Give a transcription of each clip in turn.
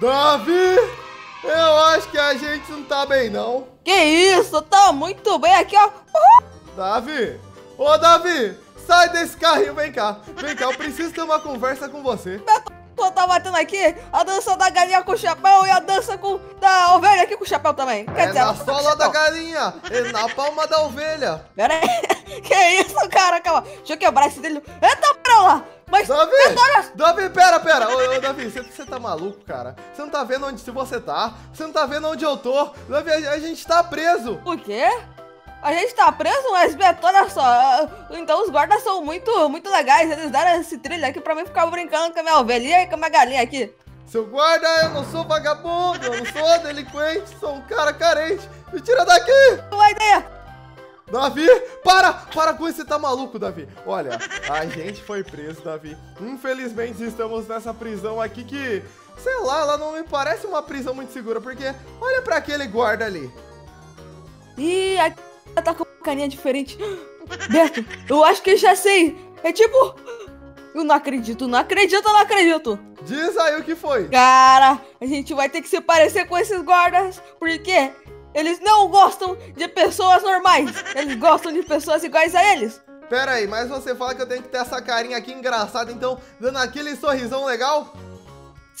Davi, eu acho que a gente não tá bem, não. Que isso, tá muito bem aqui, ó. Uhul. Davi, ô Davi, sai desse carrinho, vem cá. Vem cá, eu preciso ter uma conversa com você. Beto, tá batendo aqui a dança da galinha com o chapéu e a dança com da ovelha aqui com o chapéu também. Quer é dizer, na sola da galinha e na palma da ovelha. Pera aí, que isso, cara, calma. Deixa eu quebrar esse dele. Eita, lá. Mas, Davi, Davi, pera, pera. Ô, ô Davi, você tá maluco, cara? Você não tá vendo onde você tá? Você não tá vendo onde eu tô? Davi, a, a gente tá preso. O quê? A gente tá preso, mas Beto, olha só. Então os guardas são muito, muito legais. Eles deram esse trilho aqui pra mim ficar brincando com a minha ovelhinha e com a minha galinha aqui. Seu guarda, eu não sou vagabundo, eu não sou delinquente, sou um cara carente. Me tira daqui! Boa ideia! Davi, para! Para com isso, você tá maluco, Davi. Olha, a gente foi preso, Davi. Infelizmente, estamos nessa prisão aqui que, sei lá, ela não me parece uma prisão muito segura, porque olha para aquele guarda ali. Ih, ela tá com uma carinha diferente. Beto, eu acho que já sei. É tipo... Eu não acredito, não acredito, não acredito. Diz aí o que foi. Cara, a gente vai ter que se parecer com esses guardas, porque eles não gostam de pessoas normais. Eles gostam de pessoas iguais a eles. Pera aí, mas você fala que eu tenho que ter essa carinha aqui engraçada, então, dando aquele sorrisão legal?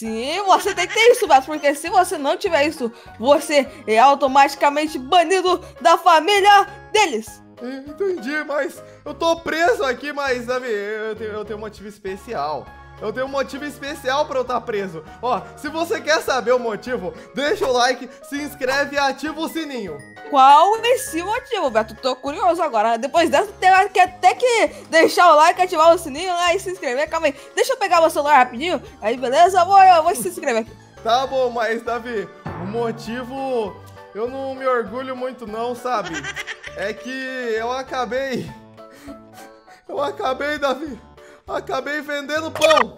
Sim, você tem que ter isso, mas porque se você não tiver isso, você é automaticamente banido da família deles. Entendi, mas eu tô preso aqui, mas, Davi, eu tenho, eu tenho um motivo especial. Eu tenho um motivo especial pra eu estar tá preso. Ó, se você quer saber o motivo, deixa o like, se inscreve e ativa o sininho. Qual esse motivo, Beto? Tô curioso agora. Depois dessa, tem que até que deixar o like, ativar o sininho lá e se inscrever. Calma aí, deixa eu pegar meu celular rapidinho. Aí, beleza? Eu vou, eu vou se inscrever aqui. Tá bom, mas, Davi, o motivo eu não me orgulho muito não, sabe? É que eu acabei... Eu acabei, Davi Acabei vendendo pão.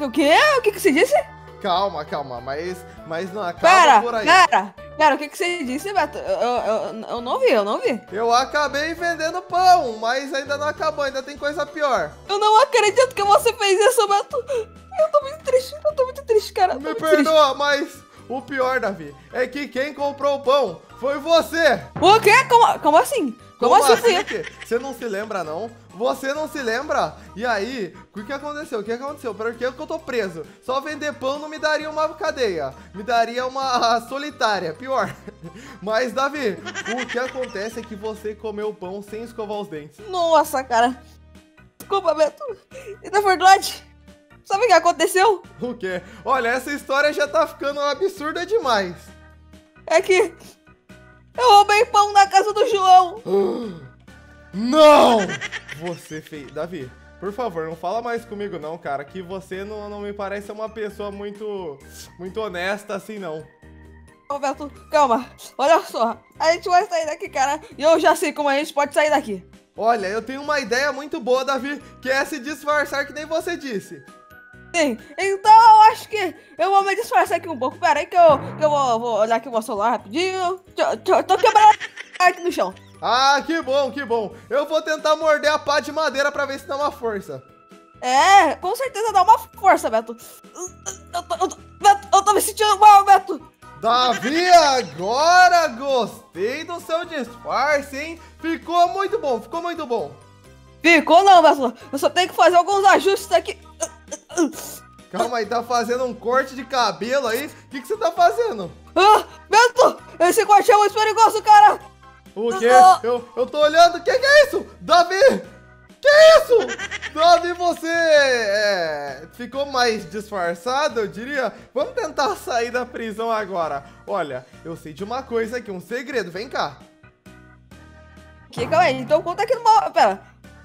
O quê? O que, que você disse? Calma, calma, mas, mas não acaba pera, por aí. Pera, pera, o que, que você disse, Beto? Eu, eu, eu não vi, eu não vi. Eu acabei vendendo pão, mas ainda não acabou, ainda tem coisa pior. Eu não acredito que você fez isso, Beto. Eu tô muito triste, eu tô muito triste, cara. Me perdoa, triste. mas o pior, Davi, é que quem comprou o pão foi você. O quê? Como, como assim? Como, Como assim? assim? Você não se lembra, não? Você não se lembra? E aí, o que aconteceu? O que aconteceu? Por que eu tô preso? Só vender pão não me daria uma cadeia. Me daria uma solitária, pior. Mas, Davi, o que acontece é que você comeu pão sem escovar os dentes. Nossa, cara. Desculpa, Beto. E na verdade, sabe o que aconteceu? O quê? Olha, essa história já tá ficando absurda demais. É que eu roubei pão na casa do João. Não! Você fez... Davi, por favor, não fala mais comigo não, cara. Que você não, não me parece uma pessoa muito... Muito honesta assim, não. Roberto, calma. Olha só. A gente vai sair daqui, cara. E eu já sei como a gente pode sair daqui. Olha, eu tenho uma ideia muito boa, Davi, que é se disfarçar que nem você disse. Sim, então eu acho que eu vou me disfarçar aqui um pouco. Pera aí que eu, que eu vou, vou olhar aqui o meu celular rapidinho. Tô, tô, tô quebrando aqui no chão. Ah, que bom, que bom. Eu vou tentar morder a pá de madeira pra ver se dá uma força. É, com certeza dá uma força, Beto. Eu tô, eu tô, Beto, eu tô me sentindo mal, Beto. Davi, agora gostei do seu disfarce, hein? Ficou muito bom, ficou muito bom. Ficou não, Beto. Eu só tenho que fazer alguns ajustes aqui. Calma aí, tá fazendo um corte de cabelo aí? O que, que você tá fazendo? Ah, Beto! Esse corte é muito perigoso, cara! O quê? Eu, eu tô olhando. O que, que é isso? Davi! Que isso? Davi, você é, ficou mais disfarçado, eu diria. Vamos tentar sair da prisão agora. Olha, eu sei de uma coisa aqui, um segredo. Vem cá. Que, calma aí, então conta aqui no... Pera,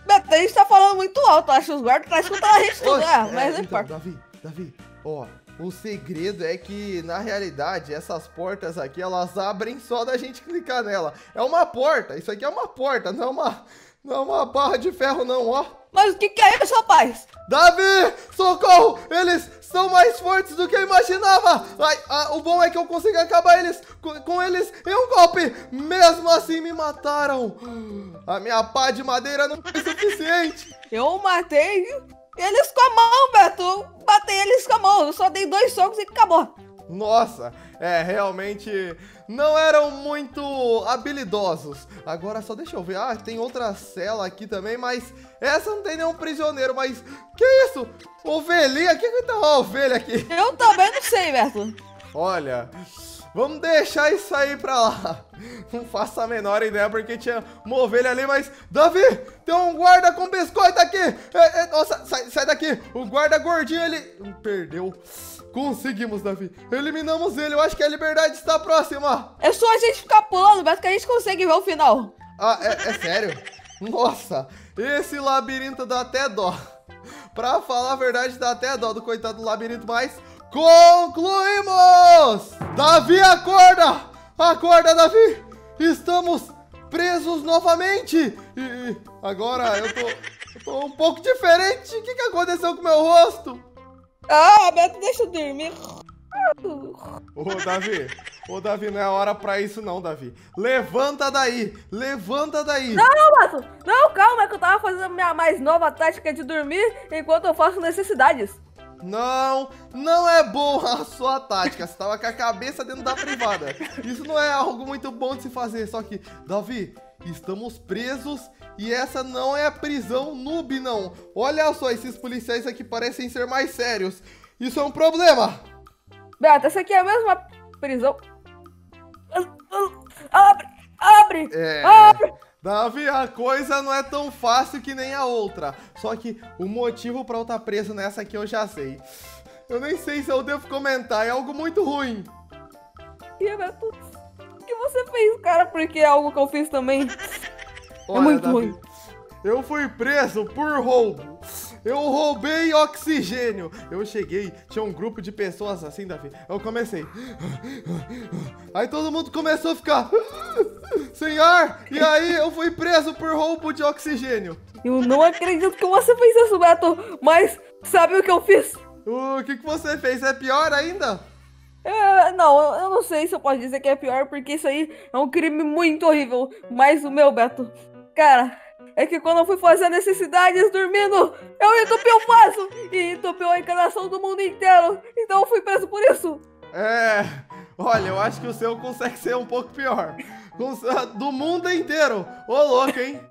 Beto, a gente tá falando muito alto, acho que os guardas tá escutando a gente tudo, é, mas não então, importa. Davi, Davi, ó, o segredo é que, na realidade, essas portas aqui, elas abrem só da gente clicar nela. É uma porta, isso aqui é uma porta, não é uma, não é uma barra de ferro não, ó. Mas o que, que é isso, rapaz? Davi! Socorro! Eles são mais fortes do que eu imaginava! Ai, ah, o bom é que eu consegui acabar eles com, com, eles em um golpe! Mesmo assim me mataram! A minha pá de madeira não foi suficiente! Eu matei Eles com a mão, Beto. Batei eles com a mão. Eu só dei dois socos e acabou. Nossa, é, realmente não eram muito habilidosos. Agora só deixa eu ver. Ah, tem outra cela aqui também, mas essa não tem nenhum prisioneiro, mas que isso? Ovelhinha? Que que tá uma ovelha aqui? Eu também não sei, Beto. Olha, vamos deixar isso aí pra lá. Não faço a menor ideia porque tinha uma ovelha ali, mas... Davi, tem um guarda com biscoito aqui. É, é, nossa, sai, sai daqui. O guarda gordinho, ele... Perdeu. Conseguimos, Davi. Eliminamos ele. Eu acho que a liberdade está próxima. É só a gente ficar pulando, Beto, que a gente consegue ver o final. Ah, é, é sério? Nossa, esse labirinto dá até dó. Pra falar a verdade, dá até dó do coitado do labirinto, mas concluímos! Davi, acorda! Acorda, Davi! Estamos presos novamente! E agora eu tô, eu tô um pouco diferente. O que, que aconteceu com o meu rosto? Ah, Beto, deixa eu dormir. Ô, Davi, ô, Davi, não é hora pra isso não, Davi. Levanta daí, levanta daí. Não, Beto, não, calma, é que eu tava fazendo a minha mais nova tática de dormir enquanto eu faço necessidades. Não, não é boa a sua tática. Você tava com a cabeça dentro da privada. Isso não é algo muito bom de se fazer. Só que, Davi, estamos presos e essa não é a prisão noob, não. Olha só, esses policiais aqui parecem ser mais sérios. Isso é um problema. Beto, essa aqui é a mesma prisão. Abre, abre, É. abre. Davi, a coisa não é tão fácil que nem a outra. Só que o motivo pra eu estar preso nessa aqui eu já sei. Eu nem sei se eu devo comentar, é algo muito ruim. E, Beto, o que você fez, cara? Porque é algo que eu fiz também. Olha, muito ruim. Eu fui preso por roubo. Eu roubei oxigênio. Eu cheguei, tinha um grupo de pessoas assim, Davi. Eu comecei. Aí todo mundo começou a ficar sem ar. E aí eu fui preso por roubo de oxigênio. Eu não acredito que você fez isso, Beto. Mas sabe o que eu fiz? O que, que você fez? É pior ainda? É, não, eu- eu não sei se eu posso dizer que é pior, porque isso aí é um crime muito horrível. Mas o meu, Beto, cara, é que quando eu fui fazer necessidades dormindo, eu entupi o vaso e entupiu a encanação do mundo inteiro. Então eu fui preso por isso. É. Olha, eu acho que o seu consegue ser um pouco pior. Do mundo inteiro. Ô, louco, hein?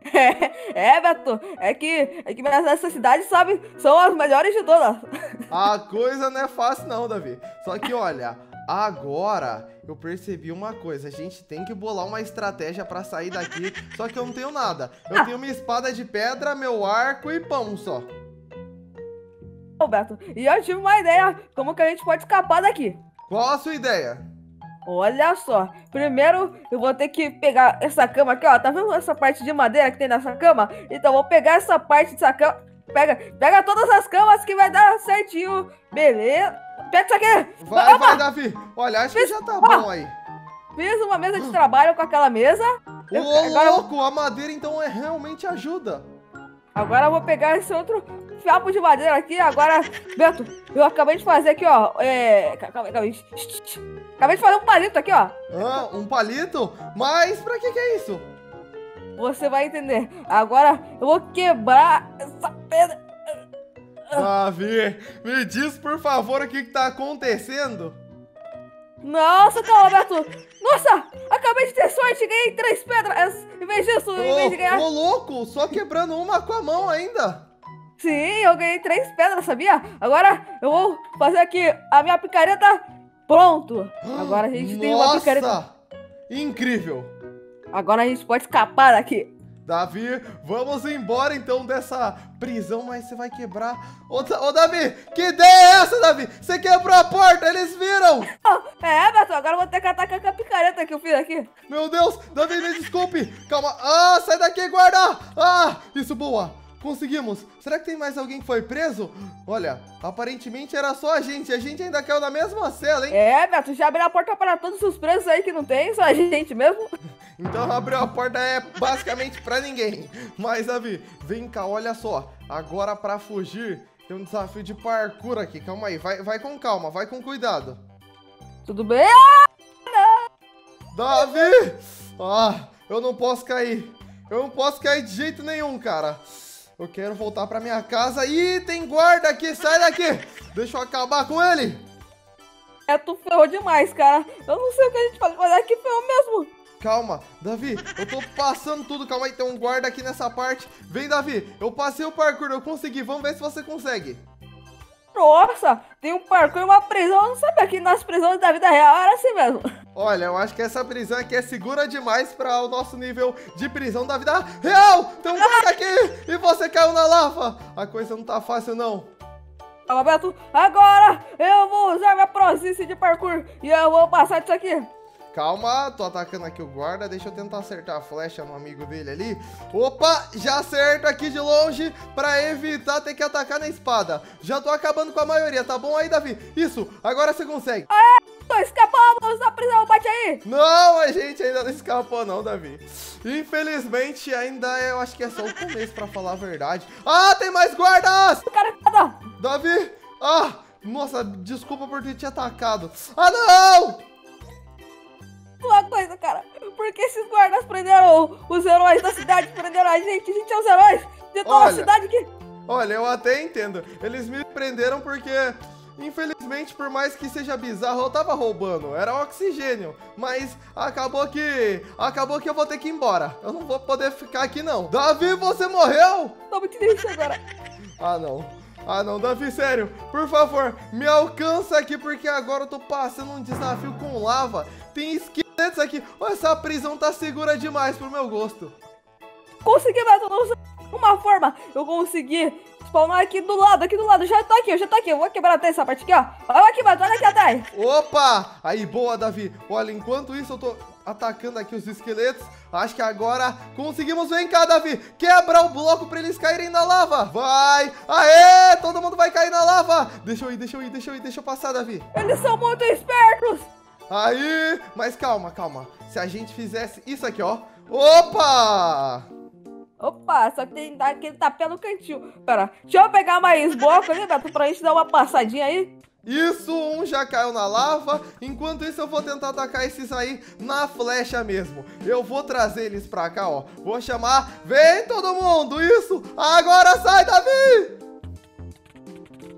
É, é, Beto, é que, é que minhas necessidades, sabe, são as melhores de todas. A coisa não é fácil não, Davi. Só que olha, agora eu percebi uma coisa. A gente tem que bolar uma estratégia pra sair daqui. Só que eu não tenho nada. Eu tenho uma espada de pedra, meu arco e pão só. Ô, Beto, e eu tive uma ideia como que a gente pode escapar daqui. Qual a sua ideia? Olha só, primeiro eu vou ter que pegar essa cama aqui, ó. Tá vendo essa parte de madeira que tem nessa cama? Então eu vou pegar essa parte dessa cama. Pega, pega todas as camas que vai dar certinho. Beleza. Pega isso aqui. Vai, Opa! vai, Davi. Olha, acho que já tá bom aí. Fiz uma mesa de trabalho com aquela mesa. Ô, Agora eu- louco, a madeira então é realmente ajuda. Agora eu vou pegar esse outro fiapo de madeira aqui. Agora, Beto, eu acabei de fazer aqui, ó. É. Calma aí, calma aí. Acabei de fazer um palito aqui, ó. Ah, um palito? Mas pra que que é isso? Você vai entender. Agora eu vou quebrar essa pedra. Davi, me diz por favor o que que tá acontecendo. Nossa, calma, Beto. Nossa, acabei de ter sorte. Ganhei três pedras. Em vez disso, em vez de ganhar. Ô, ô, louco, só quebrando uma com a mão ainda. Sim, eu ganhei três pedras, sabia? Agora eu vou fazer aqui a minha picareta. Pronto. Agora a gente tem uma picareta. Nossa, incrível. Agora a gente pode escapar daqui. Davi, vamos embora então dessa prisão, mas você vai quebrar. Ô, ô, Davi, que ideia é essa, Davi? Você quebrou a porta, eles viram. Ah, é, Beto, agora eu vou ter que atacar com a picareta que eu fiz aqui. Meu Deus, Davi, me desculpe. Calma. Ah, sai daqui, guarda. Ah, isso, boa. Conseguimos. Será que tem mais alguém que foi preso? Olha, aparentemente era só a gente. A gente ainda caiu na mesma cela, hein? É, Beto, já abriu a porta para todos os presos aí que não tem, só a gente mesmo. Então abriu a porta é basicamente pra ninguém. Mas, Davi, vem cá, olha só. Agora pra fugir, tem um desafio de parkour aqui. Calma aí, vai, vai com calma, vai com cuidado. Tudo bem? Davi! Ah, eu não posso cair. Eu não posso cair de jeito nenhum, cara. Eu quero voltar pra minha casa. Ih, tem guarda aqui, sai daqui. Deixa eu acabar com ele. É, tu ferrou demais, cara. Eu não sei o que a gente pode fazer aqui, ferrou mesmo. Calma, Davi, eu tô passando tudo. Calma aí, tem um guarda aqui nessa parte. Vem, Davi, eu passei o parkour, eu consegui. Vamos ver se você consegue. Nossa, tem um parkour e uma prisão. Eu não sabia que nas prisões da vida real era assim mesmo. Olha, eu acho que essa prisão aqui é segura demais para o nosso nível de prisão da vida real. Tem um guarda aqui e você caiu na lava. A coisa não tá fácil, não. Beto. Agora eu vou usar minha prosice de parkour e eu vou passar disso aqui. Calma, tô atacando aqui o guarda. Deixa eu tentar acertar a flecha no amigo dele ali. Opa, já acerto aqui de longe pra evitar ter que atacar na espada. Já tô acabando com a maioria, tá bom aí, Davi? Isso, agora você consegue. Aê, escapamos da prisão, bate aí. Não, a gente ainda não escapou não, Davi. Infelizmente, ainda é, eu acho que é só o começo pra falar a verdade. Ah, tem mais guardas! Cara, cada. Davi, ah, nossa, desculpa por ter te atacado. Ah, não! Uma coisa, cara. Porque esses guardas prenderam os heróis da cidade, prenderam a gente. A gente é os heróis de toda Olha. a cidade aqui. Olha, eu até entendo. Eles me prenderam porque, infelizmente, por mais que seja bizarro, eu tava roubando. Era oxigênio. Mas acabou que. Acabou que eu vou ter que ir embora. Eu não vou poder ficar aqui, não. Davi, você morreu? Tô muito triste agora. Ah, não. Ah, não, Davi, sério. Por favor, me alcança aqui porque agora eu tô passando um desafio com lava. Tem esqueletos aqui. Oh, essa prisão tá segura demais pro meu gosto. Consegui, Beto. não sei Uma forma. Eu consegui spawnar aqui do lado, aqui do lado. Já tá aqui, já tá aqui. Eu vou quebrar até essa parte aqui, ó. Olha aqui, Beto. Olha aqui atrás. Opa! Aí, boa, Davi. Olha, enquanto isso eu tô atacando aqui os esqueletos. Acho que agora conseguimos. Vem cá, Davi. Quebra o bloco pra eles caírem na lava. Vai. Aê! Todo mundo vai cair na lava. Deixa eu ir, deixa eu ir, deixa eu ir. Deixa eu passar, Davi. Eles são muito espertos. Aí, mas calma, calma. Se a gente fizesse isso aqui, ó. Opa! Opa, só que tem aquele tapé no cantinho. Pera, deixa eu pegar mais bloco ali, Beto, pra gente dar uma passadinha aí. Isso, um já caiu na lava. Enquanto isso, eu vou tentar atacar esses aí na flecha mesmo. Eu vou trazer eles pra cá, ó. Vou chamar. Vem todo mundo! Isso! Agora sai, Davi!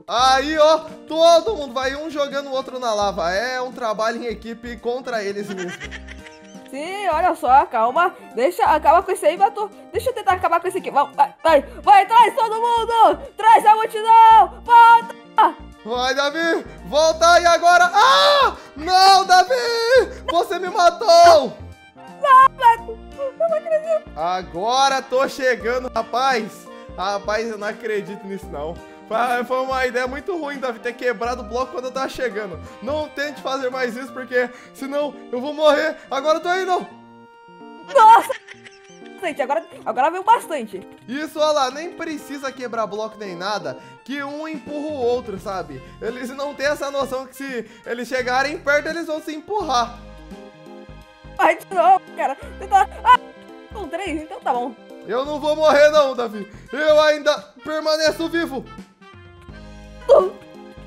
Aí, ó, todo mundo vai um jogando o outro na lava. É um trabalho em equipe contra eles mesmo. Sim, olha só, calma. Deixa, acaba com esse aí, Beto. Deixa eu tentar acabar com esse aqui. Vai, vai, vai, traz todo mundo! Traz a multidão! Volta! Vai, Davi! Volta aí agora! Ah! Não, Davi! Você me matou! Não, Beto! Eu não acredito! Agora tô chegando, rapaz! Rapaz, eu não acredito nisso, não. Foi uma ideia muito ruim, Davi, ter quebrado o bloco quando eu tava chegando. Não tente fazer mais isso, porque senão eu vou morrer. Agora eu tô indo! Nossa! Gente, agora, agora veio bastante. Isso, olha lá, nem precisa quebrar bloco nem nada, que um empurra o outro, sabe? Eles não têm essa noção que se eles chegarem perto, eles vão se empurrar. Vai de novo, cara. Tentar... Ah, com três, então tá bom. Eu não vou morrer não, Davi. Eu ainda permaneço vivo. Eu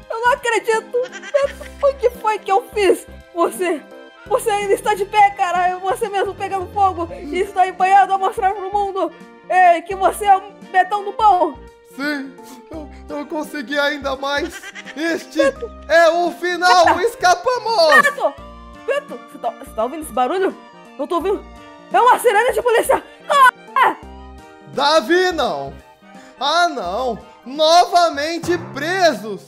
não acredito! O que foi que eu fiz? Você. Você ainda está de pé, cara! Você mesmo pegando fogo e está empanhado a mostrar pro mundo é, que você é um betão do pão! Sim, eu, eu consegui ainda mais! Este Beto. é o final! Beto. Escapamos! Beto! Beto, você tá, você tá ouvindo esse barulho? Eu tô ouvindo! É uma sirene de polícia! Ah! Davi, não! Ah, não! Novamente presos.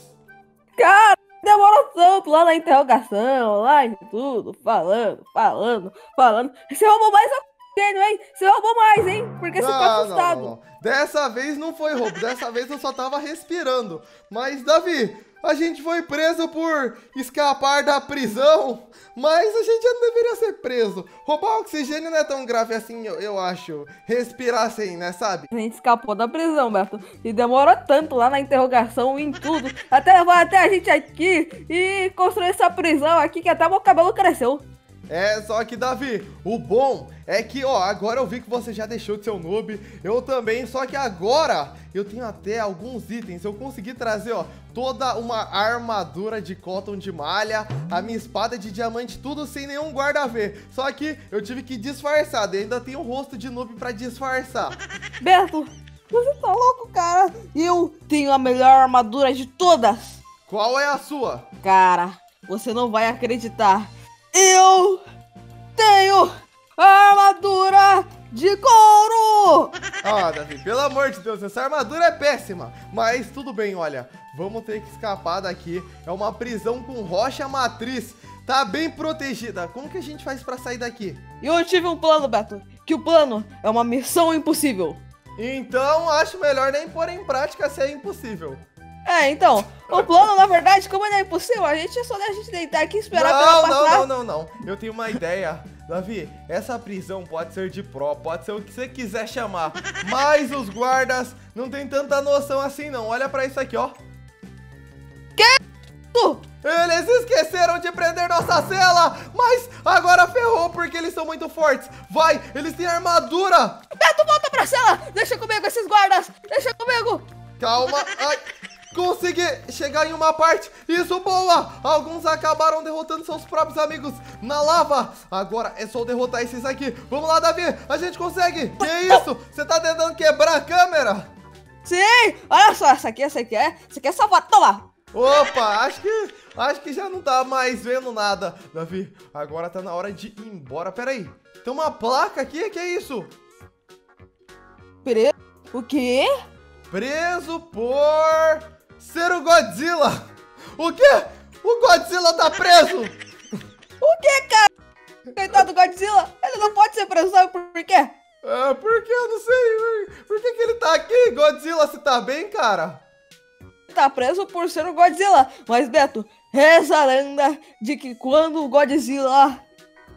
Cara, demorou tanto lá na interrogação, lá em tudo, falando, falando, falando. Você roubou mais oxigênio, hein? Você roubou mais, hein? Porque você tá assustado. Não, não, não. Dessa vez não foi roubo, dessa vez eu só tava respirando. Mas, Davi, a gente foi preso por escapar da prisão, mas a gente já não deveria ser preso. Roubar oxigênio não é tão grave assim, eu, eu acho. Respirar assim, né, sabe? A gente escapou da prisão, Beto. E demorou tanto lá na interrogação, em tudo. Até levar até a gente aqui e construir essa prisão aqui que até meu cabelo cresceu. É, só que, Davi, o bom é que, ó, agora eu vi que você já deixou de ser um noob, eu também, só que agora eu tenho até alguns itens, eu consegui trazer, ó, toda uma armadura de cotton de malha, a minha espada de diamante, tudo sem nenhum guarda ver, só que eu tive que disfarçar, ainda tem um rosto de noob pra disfarçar. Beto, Você tá louco, cara? Eu tenho a melhor armadura de todas. Qual é a sua? Cara, você não vai acreditar. Eu tenho a armadura de couro! Ah, Davi, pelo amor de Deus, essa armadura é péssima. Mas tudo bem, olha, vamos ter que escapar daqui. É uma prisão com rocha matriz. Tá bem protegida. Como que a gente faz pra sair daqui? Eu tive um plano, Beto. Que o plano é uma missão impossível. Então, acho melhor nem pôr em prática se é impossível. É, então, o plano, na verdade, como ele é impossível, a gente só deixa a gente deitar aqui e esperar pra Não, ela não, passar. não, não, não. Eu tenho uma ideia. Davi, essa prisão pode ser de pró, pode ser o que você quiser chamar. Mas os guardas não tem tanta noção assim, não. Olha pra isso aqui, ó. Tu, Eles esqueceram de prender nossa cela, mas agora ferrou porque eles são muito fortes. Vai, eles têm armadura. Beto, volta pra cela! Deixa comigo esses guardas! Deixa comigo! Calma, ai. Consegui chegar em uma parte. Isso, boa! Alguns acabaram derrotando seus próprios amigos na lava. Agora é só derrotar esses aqui. Vamos lá, Davi. A gente consegue. Que isso? Você tá tentando quebrar a câmera? Sim! Olha só, essa aqui, essa aqui é. Essa aqui é salvar. Toma! Opa, acho que acho que já não tá mais vendo nada. Davi, agora tá na hora de ir embora. Pera aí. Tem uma placa aqui, que é isso? Preso? O quê? Preso por ser o Godzilla. O quê? O Godzilla tá preso. O quê, cara? Coitado do Godzilla! Ele não pode ser preso, sabe por quê? É, por que eu não sei? Por que, que ele tá aqui? Godzilla, você tá bem, cara? Tá preso por ser o Godzilla. Mas, Beto, reza a lenda de que quando o Godzilla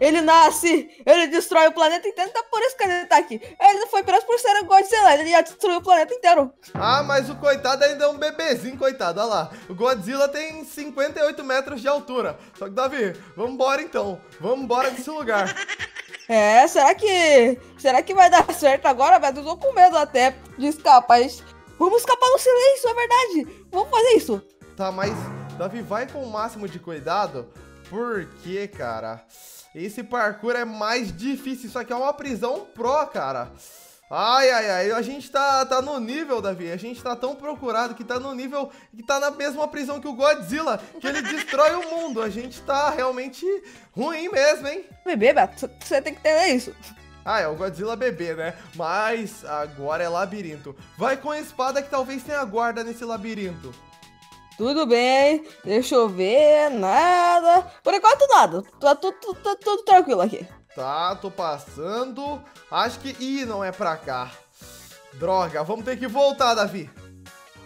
ele nasce, ele destrói o planeta inteiro. Então por isso que ele tá aqui. Ele não foi preso por ser o Godzilla, ele ia destruir o planeta inteiro. Ah, mas o coitado ainda é um bebezinho, coitado. Olha lá. O Godzilla tem 58 metros de altura. Só que, Davi, vambora então. Vambora desse lugar. É, será que. Será que vai dar certo agora, Beto? Eu tô com medo até de escapar. Vamos escapar no silêncio, é verdade. Vamos fazer isso. Tá, mas, Davi, vai com o máximo de cuidado. Porque, cara, esse parkour é mais difícil. Isso aqui é uma prisão pro, cara. Ai, ai, ai, a gente tá, tá no nível, Davi, a gente tá tão procurado que tá no nível que tá na mesma prisão que o Godzilla, que ele destrói o mundo. A gente tá realmente ruim mesmo, hein? Bebê, Beto, você tem que entender isso. Ah, é o Godzilla bebê, né? Mas agora é labirinto. Vai com a espada que talvez tenha guarda nesse labirinto. Tudo bem, deixa eu ver, nada. Por enquanto, nada. Tá tudo, tudo, tudo, tudo tranquilo aqui. Tá, tô passando. Acho que. Ih, não é pra cá. Droga, vamos ter que voltar, Davi.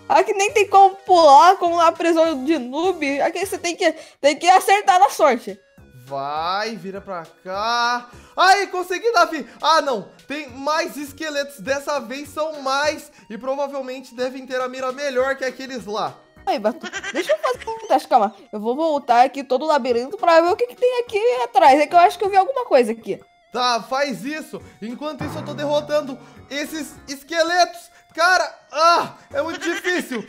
Aqui nem tem como pular, como na prisão de noob. Aqui você tem que, tem que acertar na sorte. Vai, vira pra cá. Aí, consegui, Davi. Ah, não. Tem mais esqueletos. Dessa vez são mais. E provavelmente devem ter a mira melhor que aqueles lá. Aí, Batu, deixa eu fazer um teste, calma. Eu vou voltar aqui todo o labirinto pra ver o que, que tem aqui atrás. É que eu acho que eu vi alguma coisa aqui. Tá, faz isso. Enquanto isso, eu tô derrotando esses esqueletos. Cara, ah, é muito difícil.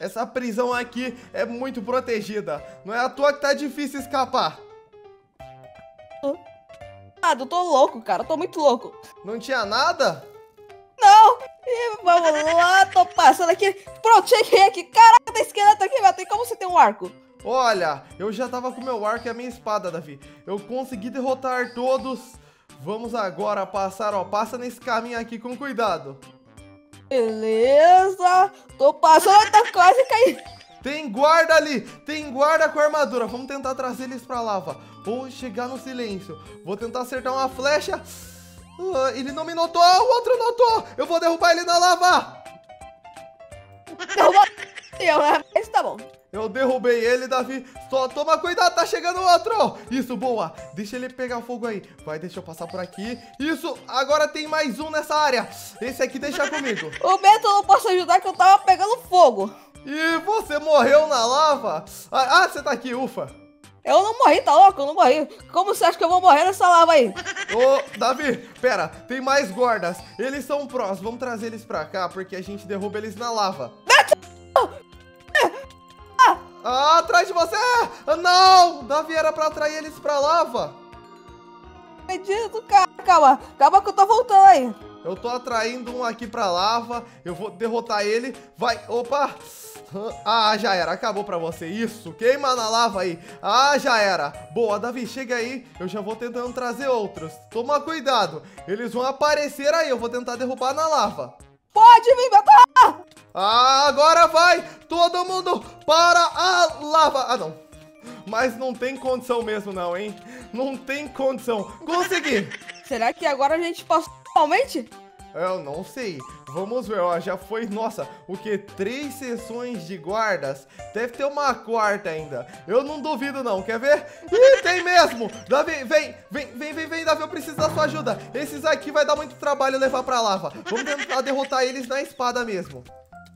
Essa prisão aqui é muito protegida. Não é à toa que tá difícil escapar. Ah, eu tô louco, cara. Eu tô muito louco. Não tinha nada? Não! E vamos lá, tô passando aqui. Pronto, cheguei aqui. Caraca, tem esqueleto aqui, Beto. E como você tem um arco? Olha, eu já tava com meu arco e a minha espada, Davi. Eu consegui derrotar todos. Vamos agora passar, ó. Passa nesse caminho aqui com cuidado. Beleza. Tô passando, tá quase caindo. Tem guarda ali, tem guarda com armadura. Vamos tentar trazer eles pra lava. Ou chegar no silêncio. Vou tentar acertar uma flecha. Ah, ele não me notou, o outro notou. Eu vou derrubar ele na lava. Derrubou eu, né? Mas tá bom. Eu derrubei ele, Davi. Só toma cuidado, tá chegando outro. Isso, boa. Deixa ele pegar fogo aí. Vai, deixa eu passar por aqui. Isso, agora tem mais um nessa área. Esse aqui deixa comigo. O Beto eu não posso ajudar que eu tava pegando fogo. E você morreu na lava? Ah, ah, você tá aqui, ufa. Eu não morri, tá louco? Eu não morri. Como você acha que eu vou morrer nessa lava aí? Ô, Davi, pera, tem mais guardas. Eles são prós, vamos trazer eles pra cá, porque a gente derruba eles na lava. Ah, atrás de você! Ah, Não! Davi era pra atrair eles pra lava. Acredito, cara. Calma, calma que eu tô voltando aí. Eu tô atraindo um aqui pra lava. Eu vou derrotar ele. Vai, opa. Ah, já era. Acabou pra você. Isso. Queima na lava aí. Ah, já era. Boa, Davi. Chega aí. Eu já vou tentando trazer outros. Toma cuidado. Eles vão aparecer aí. Eu vou tentar derrubar na lava. Pode vir, matar! Ah, agora vai. Todo mundo para a lava. Ah, não. Mas não tem condição mesmo não, hein? Não tem condição. Consegui. Será que agora a gente passou realmente? Eu não sei. Vamos ver, ó. Já foi, nossa, o que? Três sessões de guardas? Deve ter uma quarta ainda. Eu não duvido, não. Quer ver? Ih, tem mesmo! Davi, vem, vem, vem, vem, vem, Davi. Eu preciso da sua ajuda. Esses aqui vai dar muito trabalho levar pra lava. Vamos tentar derrotar eles na espada mesmo.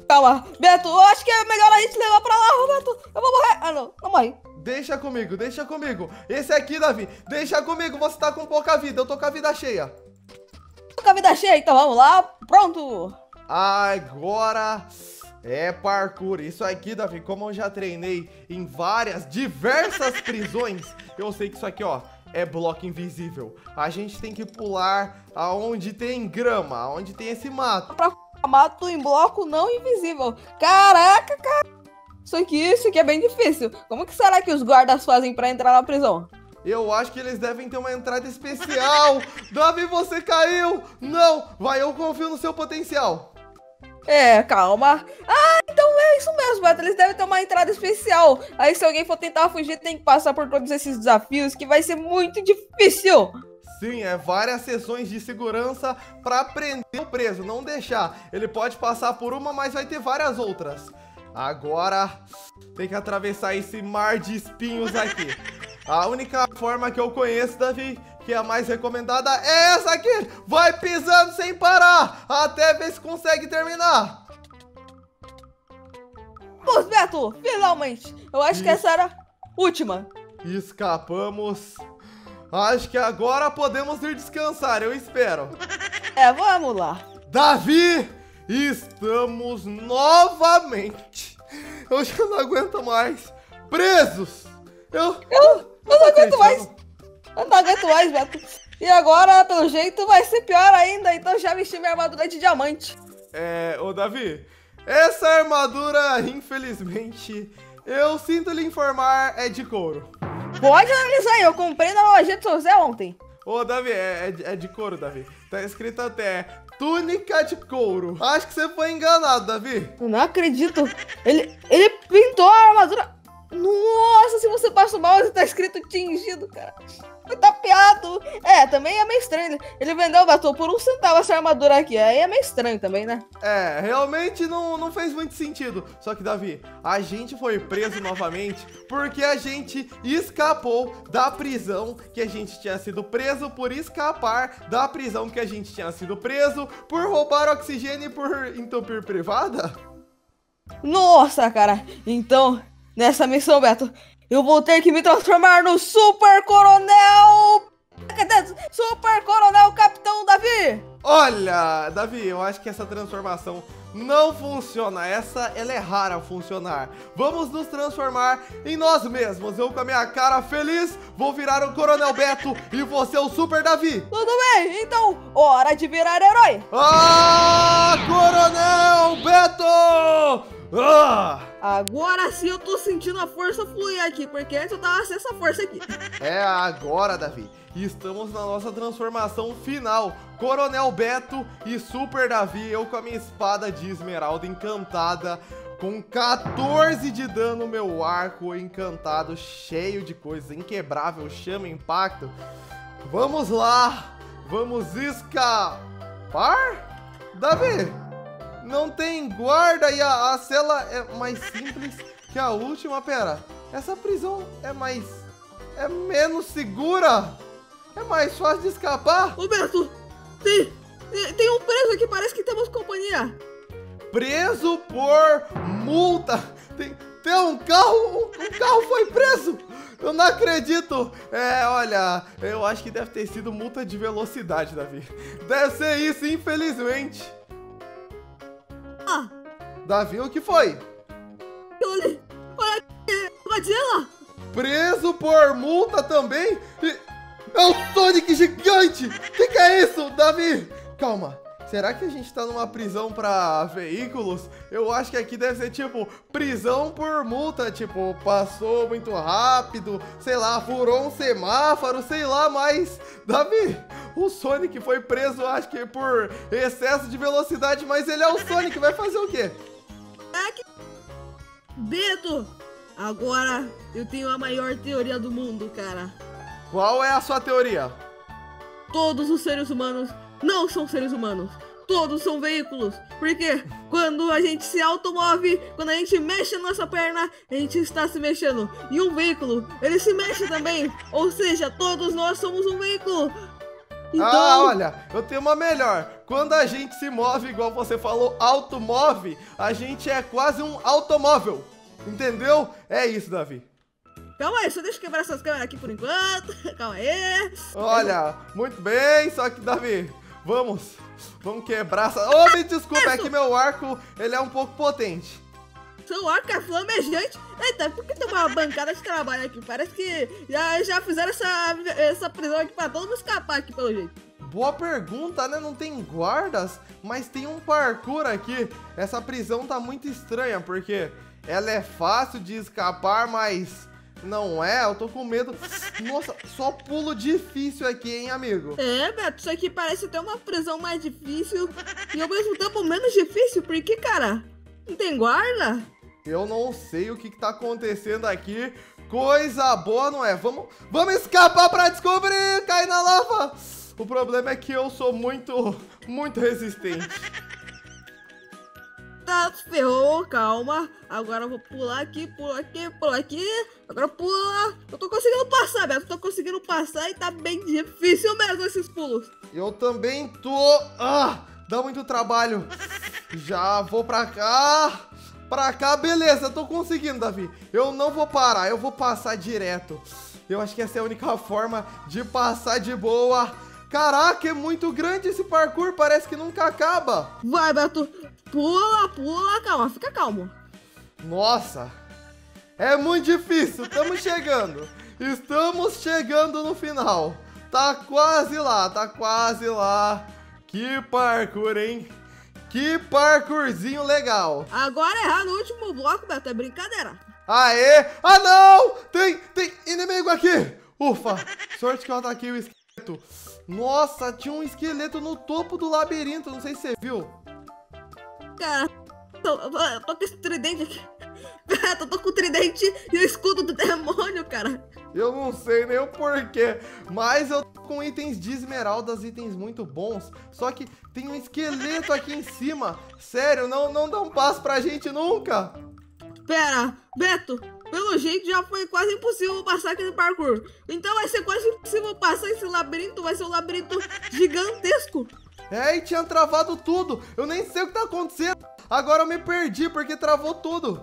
Calma, Beto, eu acho que é melhor a gente levar pra lava, Beto. Eu vou morrer. Ah, não, não morri. Deixa comigo, deixa comigo. Esse aqui, Davi, deixa comigo. Você tá com pouca vida. Eu tô com a vida cheia com a vida cheia, então vamos lá. Pronto. Agora é parkour. Isso aqui, Davi, como eu já treinei em várias, diversas prisões, eu sei que isso aqui, ó, é bloco invisível. A gente tem que pular aonde tem grama, aonde tem esse mato. Pra mato em bloco não invisível. Caraca, cara. Isso aqui, isso aqui é bem difícil. Como que será que os guardas fazem pra entrar na prisão? Eu acho que eles devem ter uma entrada especial. Davi, você caiu. Não, vai, eu confio no seu potencial. É, calma. Ah, então é isso mesmo, Beto. Eles devem ter uma entrada especial. Aí se alguém for tentar fugir, tem que passar por todos esses desafios, que vai ser muito difícil. Sim, é várias sessões de segurança para prender o preso, não deixar. Ele pode passar por uma, mas vai ter várias outras. Agora tem que atravessar esse mar de espinhos aqui. A única forma que eu conheço, Davi, que é a mais recomendada, é essa aqui. Vai pisando sem parar, até ver se consegue terminar. Vamos, Beto, finalmente. Eu acho Isso. que essa era a última. Escapamos. Acho que agora podemos ir descansar, eu espero. É, vamos lá. Davi, estamos novamente. Eu já não aguento mais. Presos. Eu, eu, eu não aguento mais. Eu não aguento mais, Beto. E agora, pelo jeito, vai ser pior ainda. Então já vesti minha armadura de diamante. É, ô Davi, essa armadura, infelizmente, eu sinto lhe informar, é de couro. Pode analisar aí, eu comprei na loja de José ontem. Ô, Davi, é, é, é, de couro, Davi. Tá escrito até túnica de couro. Acho que você foi enganado, Davi. Eu não acredito. Ele, ele pintou a armadura nossa, se você passa o mouse tá escrito tingido, cara. Foi tapeado. É, também é meio estranho. Ele vendeu o batom por um centavo essa armadura aqui. Aí é meio estranho também, né? É, realmente não, não fez muito sentido. Só que, Davi, a gente foi preso novamente porque a gente escapou da prisão que a gente tinha sido preso por escapar da prisão que a gente tinha sido preso por roubar oxigênio e por entupir privada. Nossa, cara. Então, Nessa missão, Beto, eu vou ter que me transformar no Super Coronel... Super Coronel Capitão Davi! Olha, Davi, eu acho que essa transformação não funciona. Essa, ela é rara a funcionar. Vamos nos transformar em nós mesmos. Eu com a minha cara feliz vou virar o Coronel Beto e você o Super Davi. Tudo bem, então, hora de virar herói. Ah, Coronel Beto! Ah! Agora sim eu tô sentindo a força fluir aqui, porque antes eu tava sem essa força aqui. É agora, Davi. Estamos na nossa transformação final. Coronel Beto e Super Davi, eu com a minha espada de esmeralda encantada, com 14 de dano, meu arco encantado, cheio de coisas, inquebrável, chama impacto. Vamos lá, vamos escapar? Davi, não tem guarda e a, a cela é mais simples que a última. Pera, essa prisão é mais... é menos segura? É mais fácil de escapar? Roberto, tem, tem um preso aqui, parece que temos companhia. Preso por multa. Tem, tem um carro, um carro foi preso. Eu não acredito. É, olha, eu acho que deve ter sido multa de velocidade, Davi. Deve ser isso, infelizmente. Davi, o que foi? Olha, olha Godzilla! Preso por multa também? É o Sonic gigante! O que, que é isso, Davi? Calma, será que a gente tá numa prisão pra veículos? Eu acho que aqui deve ser tipo prisão por multa, tipo, passou muito rápido, sei lá, furou um semáforo, sei lá, mas Davi, o Sonic foi preso, acho que por excesso de velocidade, mas ele é o Sonic, vai fazer o quê? Beto, agora eu tenho a maior teoria do mundo, cara. Qual é a sua teoria? Todos os seres humanos não são seres humanos. Todos são veículos. Porque quando a gente se automove, quando a gente mexe a nossa perna, a gente está se mexendo. E um veículo, ele se mexe também. Ou seja, todos nós somos um veículo. Então... Ah, olha, eu tenho uma melhor. Quando a gente se move, igual você falou, automove, a gente é quase um automóvel. Entendeu? É isso, Davi. Calma aí, só deixa eu quebrar essas câmeras aqui por enquanto. Calma aí. Olha, muito bem, só que, Davi, vamos, vamos quebrar essa... Oh, me desculpa, é que meu arco, ele é um pouco potente. Seu arco é flamejante. Eita, por que tem uma bancada de trabalho aqui? Parece que já, já fizeram essa, essa prisão aqui pra todo mundo escapar aqui, pelo jeito. Boa pergunta, né? Não tem guardas, mas tem um parkour aqui. Essa prisão tá muito estranha, porque ela é fácil de escapar, mas não é, eu tô com medo. Nossa, só pulo difícil aqui, hein, amigo? É, Beto, isso aqui parece até uma prisão mais difícil e ao mesmo tempo menos difícil, porque, cara, não tem guarda? Eu não sei o que, que tá acontecendo aqui. Coisa boa, não é? Vamos, vamos escapar pra descobrir, cair na lava. O problema é que eu sou muito, muito resistente tá, ferrou, calma. Agora eu vou pular aqui, pular aqui, pular aqui. Agora pula. Eu tô conseguindo passar, Beto. Tô conseguindo passar e tá bem difícil mesmo esses pulos. Eu também tô. Ah, dá muito trabalho. Já vou pra cá. Pra cá, beleza, tô conseguindo, Davi. Eu não vou parar, eu vou passar direto. Eu acho que essa é a única forma de passar de boa. Caraca, é muito grande esse parkour, parece que nunca acaba. Vai, Beto, pula, pula, calma, fica calmo. Nossa, é muito difícil, estamos chegando. Estamos chegando no final. Tá quase lá, tá quase lá. Que parkour, hein? Que parkourzinho legal. Agora errar no último bloco, Beto, é brincadeira. Aê! Ah, não! Tem, tem inimigo aqui! Ufa! Sorte que eu ataquei o esqueleto. Nossa, tinha um esqueleto no topo do labirinto, não sei se você viu. Cara, tô, tô, tô com esse tridente aqui. Eu tô com o tridente e o escudo do demônio, cara. Eu não sei nem o porquê, mas eu tô com itens de esmeraldas, itens muito bons. Só que tem um esqueleto aqui em cima. Sério, não, não dá um passo pra gente nunca. Pera, Beto, pelo jeito já foi quase impossível passar aquele parkour. Então vai ser quase impossível passar esse labirinto, vai ser um labirinto gigantesco. É, e tinha travado tudo. Eu nem sei o que tá acontecendo. Agora eu me perdi porque travou tudo.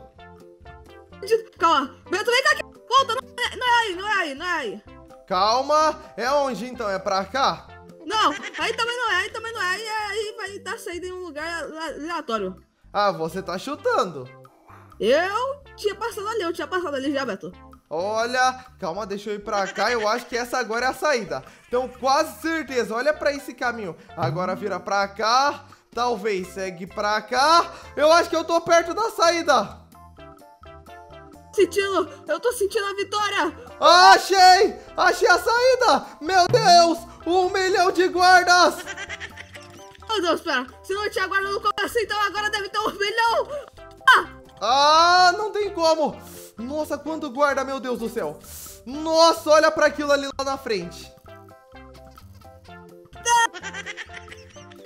Calma, Beto, vem cá aqui. Volta, não é, não é aí, não é aí, não é aí. Calma, é onde então? É pra cá? Não, aí também não é, aí também não é. Aí, aí vai estar tá saindo em um lugar aleatório. Ah, você tá chutando. Eu tinha passado ali, eu tinha passado ali já, Beto. Olha, calma, deixa eu ir pra cá. Eu acho que essa agora é a saída. Então, quase certeza. Olha pra esse caminho. Agora vira pra cá. Talvez segue pra cá. Eu acho que eu tô perto da saída. Sentindo, eu tô sentindo a vitória. Achei! Achei a saída! Meu Deus! Um milhão de guardas! Meu Deus, pera. Se não tinha guarda no começo, então agora deve ter um milhão. Ah! Ah, não tem como. Nossa, quanto guarda, meu Deus do céu. Nossa, olha para aquilo ali lá na frente.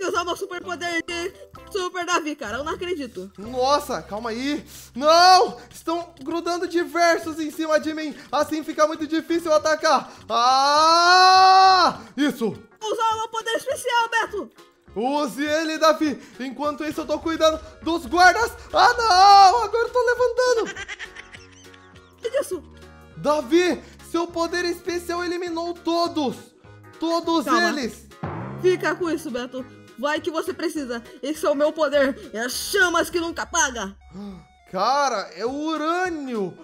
usar meu super poder de Super Davi, cara. Eu não acredito. Nossa, calma aí. Não! Estão grudando diversos em cima de mim. Assim fica muito difícil atacar. Ah! Isso! Usar o meu poder especial, Beto. Use ele, Davi. Enquanto isso, eu tô cuidando dos guardas. Ah, não! Agora eu tô levantando. Que isso? Davi, seu poder especial eliminou todos. Todos Calma. eles. Fica com isso, Beto. Vai que você precisa. Esse é o meu poder. É as chamas que nunca apaga. Cara, é o urânio.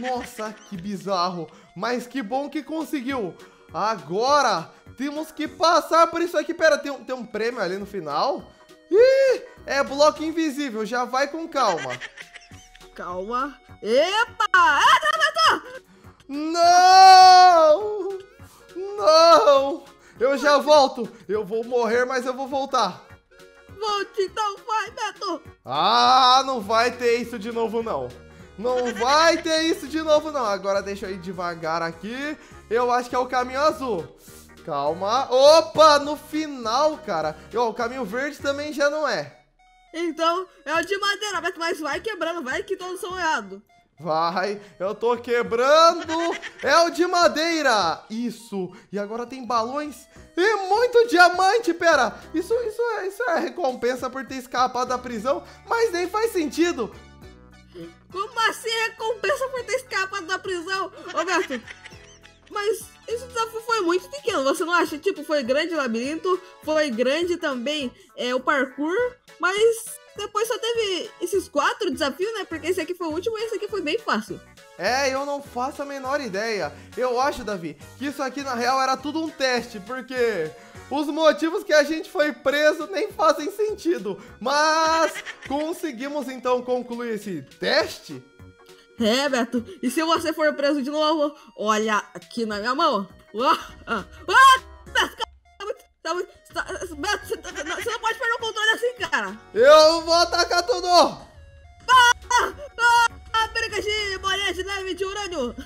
Nossa, que bizarro. Mas que bom que conseguiu. Agora, temos que passar por isso aqui. Pera, tem um, tem um prêmio ali no final? Ih, é bloco invisível, já vai com calma. Calma. Epa! Ah, tá, tá, tá. Não! Não! Eu já volto. Eu vou morrer, mas eu vou voltar. Volte, então vai, Beto. Ah, não vai ter isso de novo, não. Não vai ter isso de novo, não. Agora deixa eu ir devagar aqui. Eu acho que é o caminho azul. Calma. Opa, no final, cara. E, ó, o caminho verde também já não é. Então, é o de madeira, mas vai quebrando, vai que todos são errados. Vai, eu tô quebrando. É o de madeira. Isso. E agora tem balões e muito diamante. Pera, isso, isso, é, isso é recompensa por ter escapado da prisão, mas nem faz sentido. Como assim recompensa por ter escapado da prisão? Roberto, mas esse desafio foi muito pequeno, você não acha? Tipo, foi grande o labirinto, foi grande também é, o parkour, mas depois só teve esses quatro desafios, né? Porque esse aqui foi o último e esse aqui foi bem fácil. É, eu não faço a menor ideia. Eu acho, Davi, que isso aqui na real era tudo um teste, porque os motivos que a gente foi preso nem fazem sentido. Mas conseguimos então concluir esse teste? É, Beto. E se você for preso de novo, olha aqui na minha mão. Ah, ah, ah, Beto, tá muito, tá, Beto, você, você, não pode perder o controle assim, cara. Eu vou atacar tudo. Ah, ah, ah, Pericaxi, bolinha de neve de urânio.